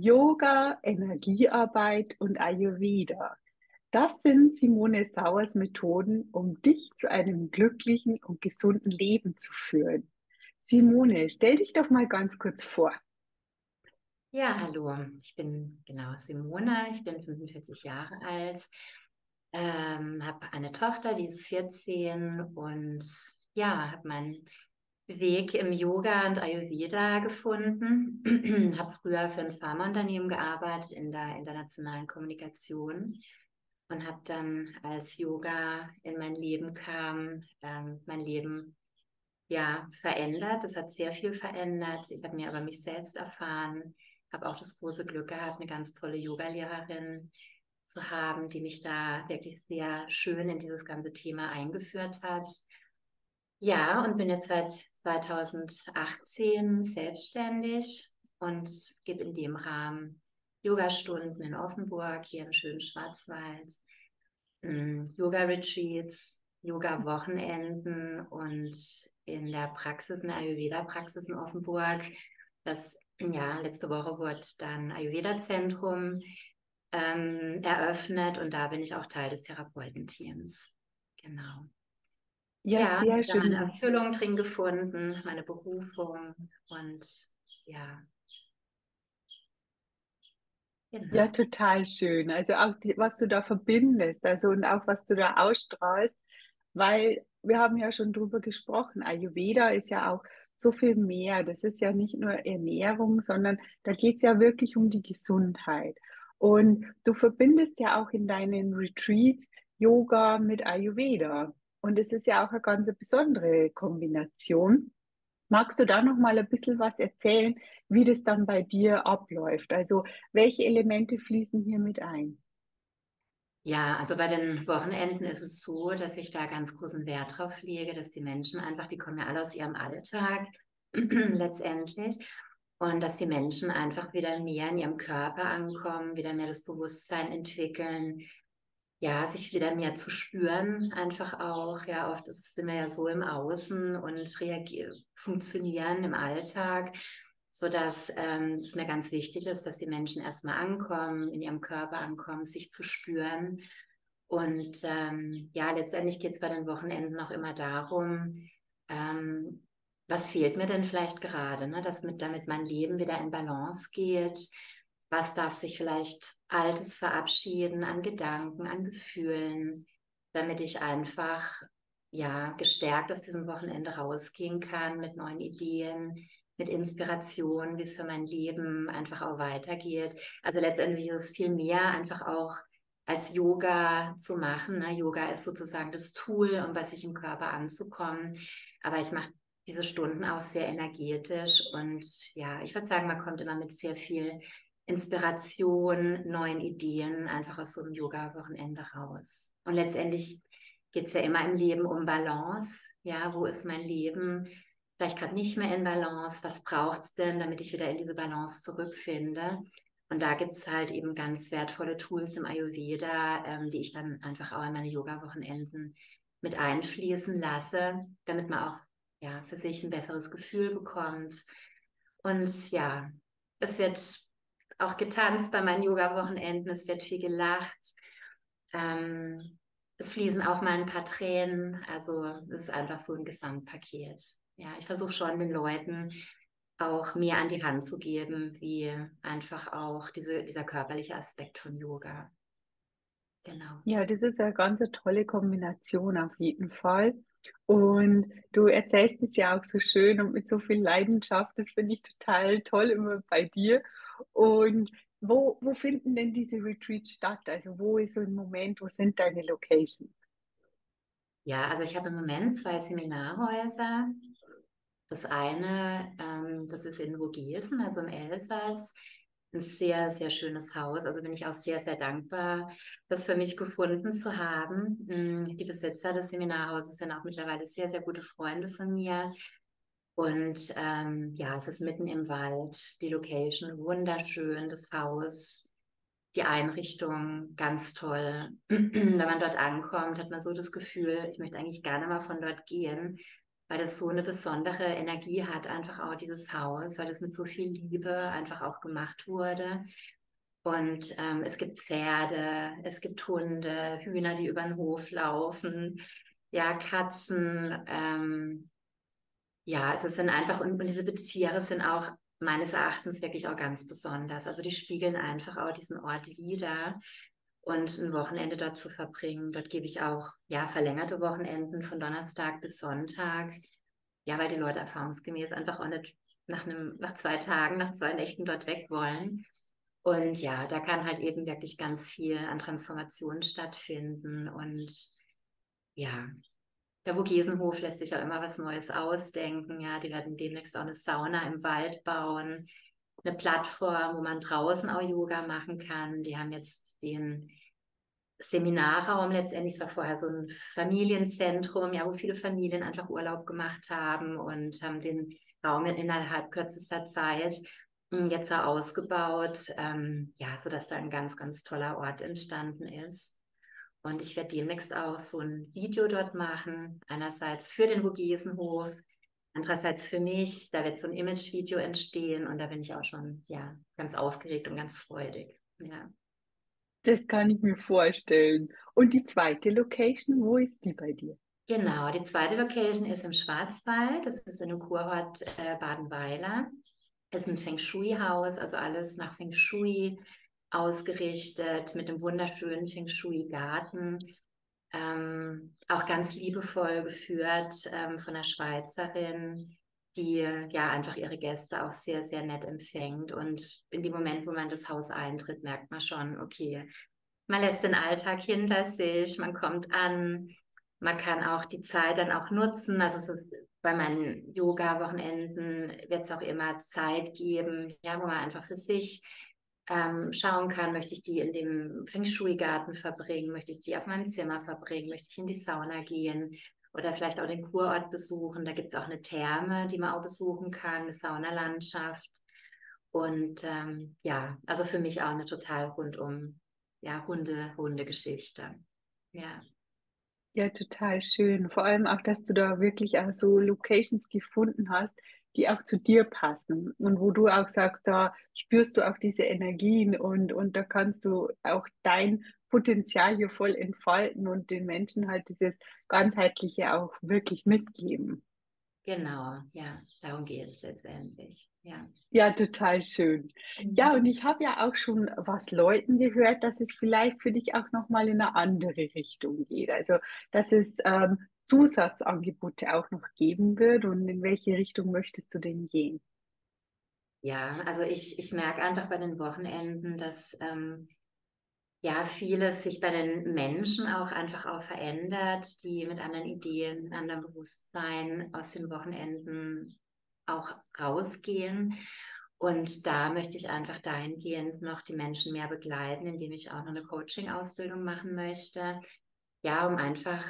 Yoga, Energiearbeit und Ayurveda. Das sind Simone Sauers Methoden, um dich zu einem glücklichen und gesunden Leben zu führen. Simone, stell dich doch mal ganz kurz vor. Ja, hallo, ich bin genau Simone, ich bin 45 Jahre alt, ähm, habe eine Tochter, die ist 14 und ja, habe mein Weg im Yoga und Ayurveda gefunden. habe früher für ein Pharmaunternehmen gearbeitet in der internationalen Kommunikation und habe dann, als Yoga in mein Leben kam, ähm, mein Leben ja verändert. Es hat sehr viel verändert. Ich habe mir aber mich selbst erfahren, habe auch das große Glück gehabt, eine ganz tolle Yogalehrerin zu haben, die mich da wirklich sehr schön in dieses ganze Thema eingeführt hat. Ja, und bin jetzt seit 2018 selbstständig und gebe in dem Rahmen Yogastunden in Offenburg, hier im schönen Schwarzwald, hm, Yoga-Retreats, Yoga-Wochenenden und in der Praxis, in der Ayurveda-Praxis in Offenburg. Das, ja, letzte Woche wurde dann Ayurveda-Zentrum ähm, eröffnet und da bin ich auch Teil des Therapeutenteams. Genau. Ja, ja sehr schön. meine Erfüllung drin gefunden, meine Berufung und ja. Genau. Ja, total schön. Also auch die, was du da verbindest, also und auch was du da ausstrahlst, weil wir haben ja schon drüber gesprochen. Ayurveda ist ja auch so viel mehr. Das ist ja nicht nur Ernährung, sondern da geht es ja wirklich um die Gesundheit. Und du verbindest ja auch in deinen Retreats Yoga mit Ayurveda. Und es ist ja auch eine ganz besondere Kombination. Magst du da noch mal ein bisschen was erzählen, wie das dann bei dir abläuft? Also welche Elemente fließen hier mit ein? Ja, also bei den Wochenenden ist es so, dass ich da ganz großen Wert drauf lege, dass die Menschen einfach, die kommen ja alle aus ihrem Alltag letztendlich, und dass die Menschen einfach wieder mehr in ihrem Körper ankommen, wieder mehr das Bewusstsein entwickeln, ja, sich wieder mehr zu spüren, einfach auch. Ja, oft sind wir ja so im Außen und reagieren, funktionieren im Alltag, sodass ähm, es mir ganz wichtig ist, dass die Menschen erstmal ankommen, in ihrem Körper ankommen, sich zu spüren. Und ähm, ja, letztendlich geht es bei den Wochenenden auch immer darum, ähm, was fehlt mir denn vielleicht gerade, ne? dass mit, damit mein Leben wieder in Balance geht, was darf sich vielleicht Altes verabschieden an Gedanken, an Gefühlen, damit ich einfach ja gestärkt aus diesem Wochenende rausgehen kann mit neuen Ideen, mit Inspiration, wie es für mein Leben einfach auch weitergeht. Also letztendlich ist es viel mehr einfach auch als Yoga zu machen. Ne? Yoga ist sozusagen das Tool, um bei sich im Körper anzukommen. Aber ich mache diese Stunden auch sehr energetisch und ja, ich würde sagen, man kommt immer mit sehr viel Inspiration, neuen Ideen einfach aus so einem Yoga-Wochenende raus. Und letztendlich geht es ja immer im Leben um Balance. Ja, wo ist mein Leben? Vielleicht gerade nicht mehr in Balance. Was braucht es denn, damit ich wieder in diese Balance zurückfinde? Und da gibt es halt eben ganz wertvolle Tools im Ayurveda, ähm, die ich dann einfach auch in meine Yoga-Wochenenden mit einfließen lasse, damit man auch ja, für sich ein besseres Gefühl bekommt. Und ja, es wird auch getanzt bei meinen Yoga-Wochenenden. Es wird viel gelacht. Ähm, es fließen auch mal ein paar Tränen. Also es ist einfach so ein Gesamtpaket. Ja, ich versuche schon den Leuten auch mehr an die Hand zu geben, wie einfach auch diese, dieser körperliche Aspekt von Yoga. Genau. Ja, das ist eine ganz tolle Kombination auf jeden Fall. Und du erzählst es ja auch so schön und mit so viel Leidenschaft. Das finde ich total toll immer bei dir. Und wo, wo finden denn diese Retreats statt? Also wo ist so ein Moment, wo sind deine Locations? Ja, also ich habe im Moment zwei Seminarhäuser. Das eine, ähm, das ist in Vogesen, also im Elsass. Ein sehr, sehr schönes Haus. Also bin ich auch sehr, sehr dankbar, das für mich gefunden zu haben. Mm, die Besitzer des Seminarhauses sind auch mittlerweile sehr, sehr gute Freunde von mir. Und ähm, ja, es ist mitten im Wald, die Location wunderschön, das Haus, die Einrichtung ganz toll. Wenn man dort ankommt, hat man so das Gefühl, ich möchte eigentlich gerne mal von dort gehen, weil das so eine besondere Energie hat, einfach auch dieses Haus, weil es mit so viel Liebe einfach auch gemacht wurde. Und ähm, es gibt Pferde, es gibt Hunde, Hühner, die über den Hof laufen, ja, Katzen. Ähm, ja, es sind einfach, und, und diese Tiere sind auch meines Erachtens wirklich auch ganz besonders. Also die spiegeln einfach auch diesen Ort wieder und ein Wochenende dort zu verbringen. Dort gebe ich auch ja verlängerte Wochenenden von Donnerstag bis Sonntag. Ja, weil die Leute erfahrungsgemäß einfach auch nicht nach einem, nach zwei Tagen, nach zwei Nächten dort weg wollen. Und ja, da kann halt eben wirklich ganz viel an Transformation stattfinden. Und ja, der Vogesenhof lässt sich auch immer was Neues ausdenken. Ja, die werden demnächst auch eine Sauna im Wald bauen, eine Plattform, wo man draußen auch Yoga machen kann. Die haben jetzt den Seminarraum letztendlich, es war vorher so ein Familienzentrum, ja, wo viele Familien einfach Urlaub gemacht haben und haben den Raum innerhalb kürzester Zeit hm, jetzt ausgebaut, ähm, ja, sodass da ein ganz, ganz toller Ort entstanden ist. Und ich werde demnächst auch so ein Video dort machen, einerseits für den Vogesenhof, andererseits für mich. Da wird so ein Image-Video entstehen und da bin ich auch schon ja, ganz aufgeregt und ganz freudig. Ja. Das kann ich mir vorstellen. Und die zweite Location, wo ist die bei dir? Genau, die zweite Location ist im Schwarzwald. Das ist in dem Kurort äh, Badenweiler. Das ist ein Feng Shui-Haus, also alles nach Feng Shui ausgerichtet mit einem wunderschönen Feng Shui-Garten. Ähm, auch ganz liebevoll geführt ähm, von einer Schweizerin, die ja einfach ihre Gäste auch sehr, sehr nett empfängt. Und in dem Moment, wo man das Haus eintritt, merkt man schon, okay, man lässt den Alltag hinter sich, man kommt an, man kann auch die Zeit dann auch nutzen. Also ist, bei meinen Yoga-Wochenenden wird es auch immer Zeit geben, ja, wo man einfach für sich ähm, schauen kann, möchte ich die in dem Feng Shui-Garten verbringen, möchte ich die auf meinem Zimmer verbringen, möchte ich in die Sauna gehen, oder vielleicht auch den Kurort besuchen. Da gibt es auch eine Therme, die man auch besuchen kann, eine Saunalandschaft. Und ähm, ja, also für mich auch eine total rundum, ja, Hunde, Hundegeschichte. Ja. Ja, total schön. Vor allem auch, dass du da wirklich auch so Locations gefunden hast, die auch zu dir passen und wo du auch sagst, da spürst du auch diese Energien und, und da kannst du auch dein Potenzial hier voll entfalten und den Menschen halt dieses ganzheitliche auch wirklich mitgeben. Genau, ja, darum geht es letztendlich. Ja. ja, total schön. Mhm. Ja, und ich habe ja auch schon was Leuten gehört, dass es vielleicht für dich auch nochmal in eine andere Richtung geht. Also, dass es ähm, Zusatzangebote auch noch geben wird und in welche Richtung möchtest du denn gehen? Ja, also ich, ich merke einfach bei den Wochenenden, dass ähm, ja, vieles sich bei den Menschen auch einfach auch verändert, die mit anderen Ideen, anderem Bewusstsein aus den Wochenenden auch rausgehen. Und da möchte ich einfach dahingehend noch die Menschen mehr begleiten, indem ich auch noch eine Coaching-Ausbildung machen möchte. Ja, um einfach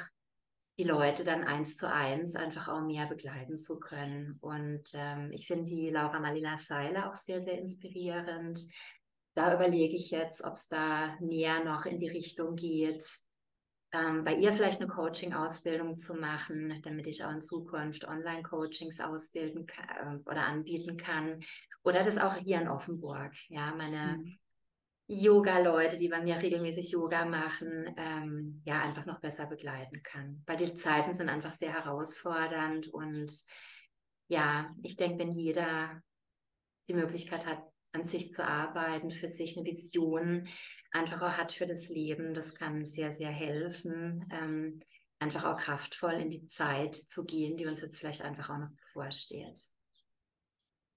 die Leute dann eins zu eins einfach auch mehr begleiten zu können. Und ähm, ich finde die Laura Malina Seiler auch sehr, sehr inspirierend da überlege ich jetzt, ob es da mehr noch in die Richtung geht, ähm, bei ihr vielleicht eine Coaching-Ausbildung zu machen, damit ich auch in Zukunft Online-Coachings ausbilden kann, äh, oder anbieten kann. Oder das auch hier in Offenburg. Ja, meine mhm. Yoga-Leute, die bei mir regelmäßig Yoga machen, ähm, ja, einfach noch besser begleiten kann. Weil die Zeiten sind einfach sehr herausfordernd und ja, ich denke, wenn jeder die Möglichkeit hat, an sich zu arbeiten, für sich eine Vision einfach auch hat für das Leben. Das kann sehr, sehr helfen, ähm, einfach auch kraftvoll in die Zeit zu gehen, die uns jetzt vielleicht einfach auch noch bevorsteht.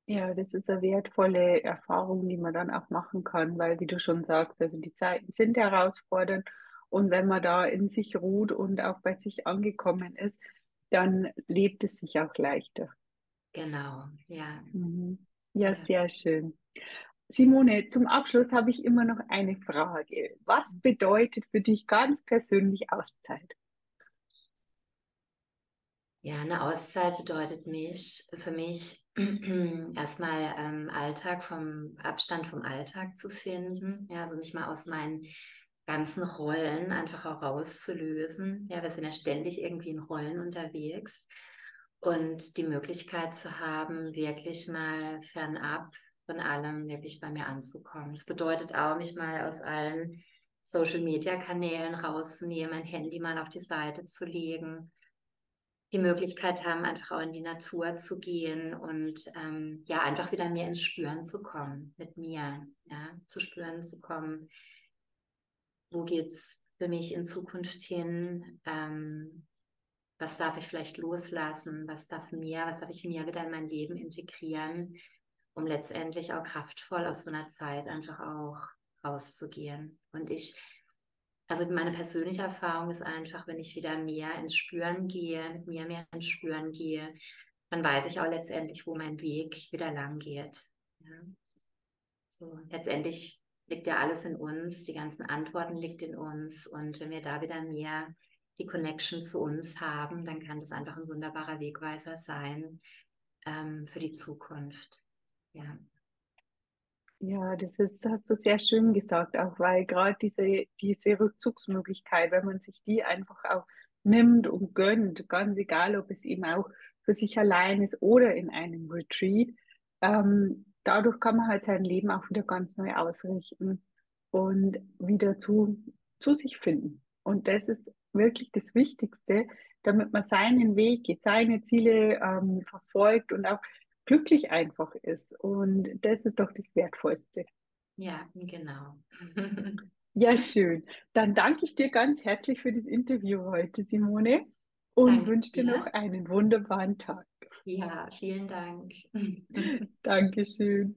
Ja, das ist eine wertvolle Erfahrung, die man dann auch machen kann, weil, wie du schon sagst, also die Zeiten sind herausfordernd und wenn man da in sich ruht und auch bei sich angekommen ist, dann lebt es sich auch leichter. Genau, ja. Mhm. Ja, ja, sehr schön. Simone, zum Abschluss habe ich immer noch eine Frage. Was bedeutet für dich ganz persönlich Auszeit? Ja, eine Auszeit bedeutet mich, für mich erstmal ähm, Alltag vom Abstand vom Alltag zu finden, ja, also mich mal aus meinen ganzen Rollen einfach auch rauszulösen. Ja, wir sind ja ständig irgendwie in Rollen unterwegs und die Möglichkeit zu haben, wirklich mal fernab von allem wirklich bei mir anzukommen. Das bedeutet auch, mich mal aus allen Social-Media-Kanälen rauszunehmen, mein Handy mal auf die Seite zu legen, die Möglichkeit haben, einfach auch in die Natur zu gehen und ähm, ja, einfach wieder mehr ins Spüren zu kommen mit mir, ja, zu spüren zu kommen, wo geht es für mich in Zukunft hin, ähm, was darf ich vielleicht loslassen, was darf mir, was darf ich mir wieder in mein Leben integrieren, um letztendlich auch kraftvoll aus so einer Zeit einfach auch rauszugehen. Und ich, also meine persönliche Erfahrung ist einfach, wenn ich wieder mehr ins Spüren gehe, mit mir mehr ins Spüren gehe, dann weiß ich auch letztendlich, wo mein Weg wieder lang geht. Ja. So, letztendlich liegt ja alles in uns, die ganzen Antworten liegt in uns und wenn wir da wieder mehr die Connection zu uns haben, dann kann das einfach ein wunderbarer Wegweiser sein ähm, für die Zukunft. Ja. Ja, das ist, hast du sehr schön gesagt, auch weil gerade diese, diese Rückzugsmöglichkeit, wenn man sich die einfach auch nimmt und gönnt, ganz egal, ob es eben auch für sich allein ist oder in einem Retreat, ähm, dadurch kann man halt sein Leben auch wieder ganz neu ausrichten und wieder zu, zu sich finden. Und das ist wirklich das Wichtigste, damit man seinen Weg geht, seine Ziele ähm, verfolgt und auch glücklich einfach ist. Und das ist doch das Wertvollste. Ja, genau. ja, schön. Dann danke ich dir ganz herzlich für das Interview heute, Simone, und danke wünsche dir noch einen wunderbaren Tag. Ja, vielen Dank. Dankeschön.